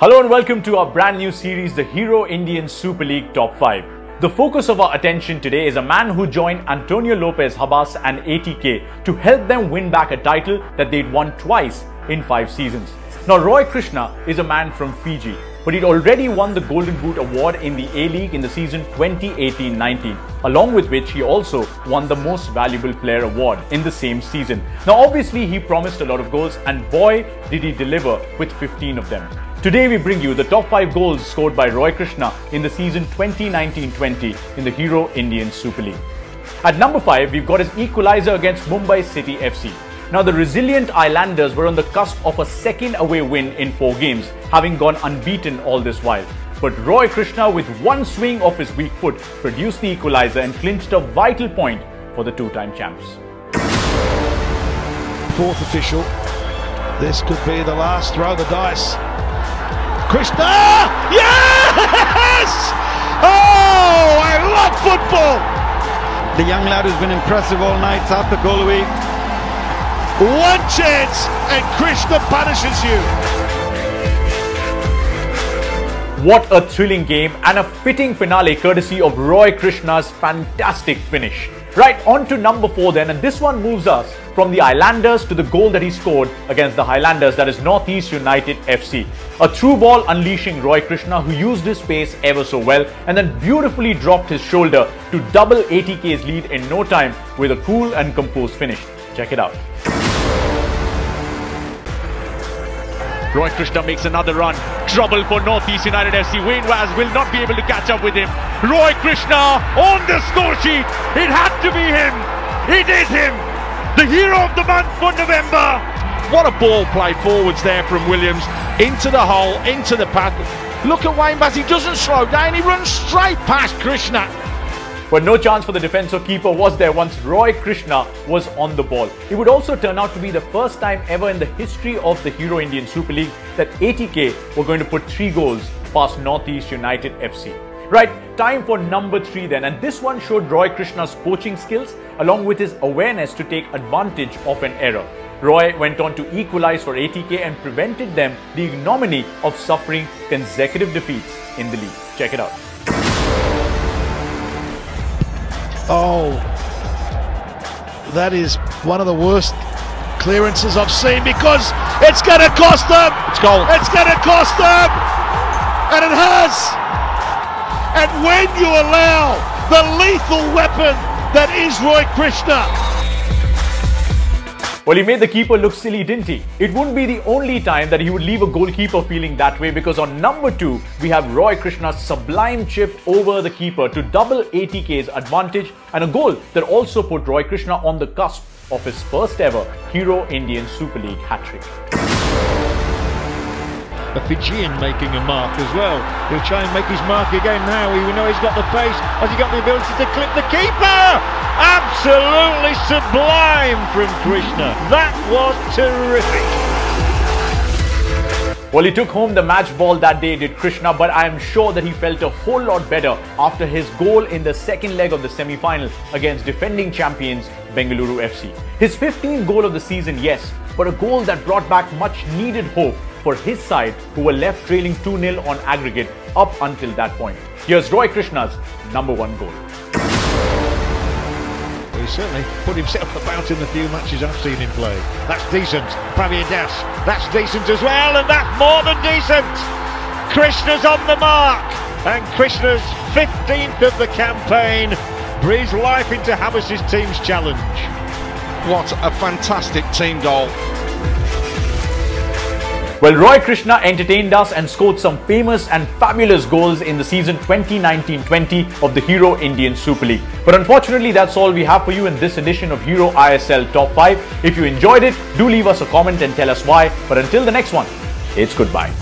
Hello and welcome to our brand new series, the Hero Indian Super League Top 5. The focus of our attention today is a man who joined Antonio Lopez Habas and ATK to help them win back a title that they'd won twice in five seasons. Now, Roy Krishna is a man from Fiji, but he'd already won the Golden Boot Award in the A League in the season 2018-19, along with which he also won the Most Valuable Player Award in the same season. Now, obviously, he promised a lot of goals, and boy, did he deliver with 15 of them. Today we bring you the top 5 goals scored by Roy Krishna in the season 2019-20 in the Hero Indian Super League. At number 5, we've got his equalizer against Mumbai City FC. Now the resilient Islanders were on the cusp of a second away win in 4 games, having gone unbeaten all this while. But Roy Krishna with one swing of his weak foot produced the equalizer and clinched a vital point for the two-time champs. Fourth official. This could be the last throw of the dice. Krishna! Yes! Oh, I love football! The young lad who's been impressive all night, Sarthak Golui. One chance and Krishna punishes you. What a thrilling game and a fitting finale courtesy of Roy Krishna's fantastic finish. Right, on to number 4 then and this one moves us from the Islanders to the goal that he scored against the Highlanders that is Northeast United FC. A through ball unleashing Roy Krishna who used his pace ever so well and then beautifully dropped his shoulder to double ATK's lead in no time with a cool and composed finish. Check it out. Roy Krishna makes another run. Trouble for Northeast United FC. Wayne Vaz will not be able to catch up with him. Roy Krishna on the score sheet. It had to be him. It is him. The hero of the month for November. What a ball play forwards there from Williams. Into the hole, into the path. Look at Wayne Vaz. He doesn't slow down. He runs straight past Krishna. But no chance for the defensive keeper was there once Roy Krishna was on the ball. It would also turn out to be the first time ever in the history of the Hero Indian Super League that ATK were going to put three goals past Northeast United FC. Right, time for number three then. And this one showed Roy Krishna's poaching skills along with his awareness to take advantage of an error. Roy went on to equalize for ATK and prevented them the ignominy of suffering consecutive defeats in the league. Check it out. Oh, that is one of the worst clearances I've seen because it's going to cost them. It's goal. It's going to cost them. And it has. And when you allow the lethal weapon that is Roy Krishna. Well, he made the keeper look silly, didn't he? It wouldn't be the only time that he would leave a goalkeeper feeling that way because on number two, we have Roy Krishna's sublime chip over the keeper to double ATK's advantage and a goal that also put Roy Krishna on the cusp of his first ever Hero Indian Super League hat-trick. A Fijian making a mark as well. He'll try and make his mark again now. We know he's got the pace. Has he got the ability to clip the keeper? Absolutely sublime from Krishna. That was terrific. Well, he took home the match ball that day, did Krishna, but I am sure that he felt a whole lot better after his goal in the second leg of the semi-final against defending champions Bengaluru FC. His 15th goal of the season, yes, but a goal that brought back much needed hope for his side who were left trailing 2-0 on aggregate up until that point. Here's Roy Krishna's number one goal He certainly put himself about in the few matches I've seen him play. That's decent. Prabir Das, that's decent as well, and that's more than decent. Krishna's on the mark, and Krishna's 15th of the campaign breathes life into Habas's team's challenge. What a fantastic team goal. Well, Roy Krishna entertained us and scored some famous and fabulous goals in the season 2019-20 of the Hero Indian Super League. But unfortunately, that's all we have for you in this edition of Hero ISL Top 5. If you enjoyed it, do leave us a comment and tell us why. But until the next one, it's goodbye.